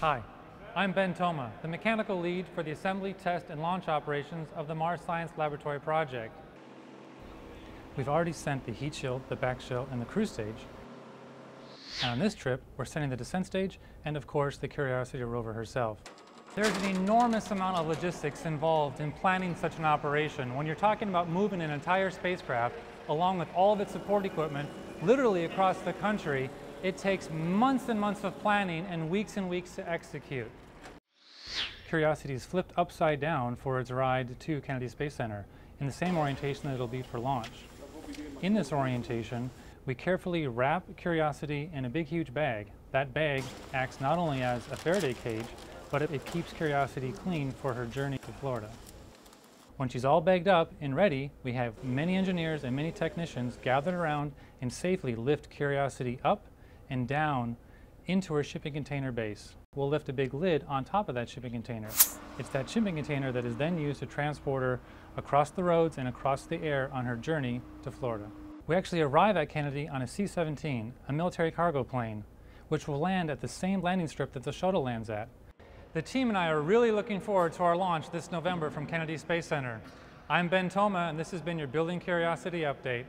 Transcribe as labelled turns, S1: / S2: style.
S1: Hi, I'm Ben Toma, the mechanical lead for the assembly, test, and launch operations of the Mars Science Laboratory project. We've already sent the heat shield, the back shell, and the cruise stage. And on this trip, we're sending the descent stage and, of course, the Curiosity rover herself. There's an enormous amount of logistics involved in planning such an operation. When you're talking about moving an entire spacecraft, along with all of its support equipment, literally across the country, it takes months and months of planning and weeks and weeks to execute. Curiosity is flipped upside down for its ride to Kennedy Space Center in the same orientation that it'll be for launch. In this orientation, we carefully wrap Curiosity in a big huge bag. That bag acts not only as a Faraday cage, but it, keeps Curiosity clean for her journey to Florida. When she's all bagged up and ready, we have many engineers and many technicians gathered around and safely lift Curiosity up and down into her shipping container base. We'll lift a big lid on top of that shipping container. It's that shipping container that is then used to transport her across the roads and across the air on her journey to Florida. We actually arrive at Kennedy on a C-17, a military cargo plane, which will land at the same landing strip that the shuttle lands at. The team and I are really looking forward to our launch this November from Kennedy Space Center. I'm Ben Toma, and this has been your Building Curiosity Update.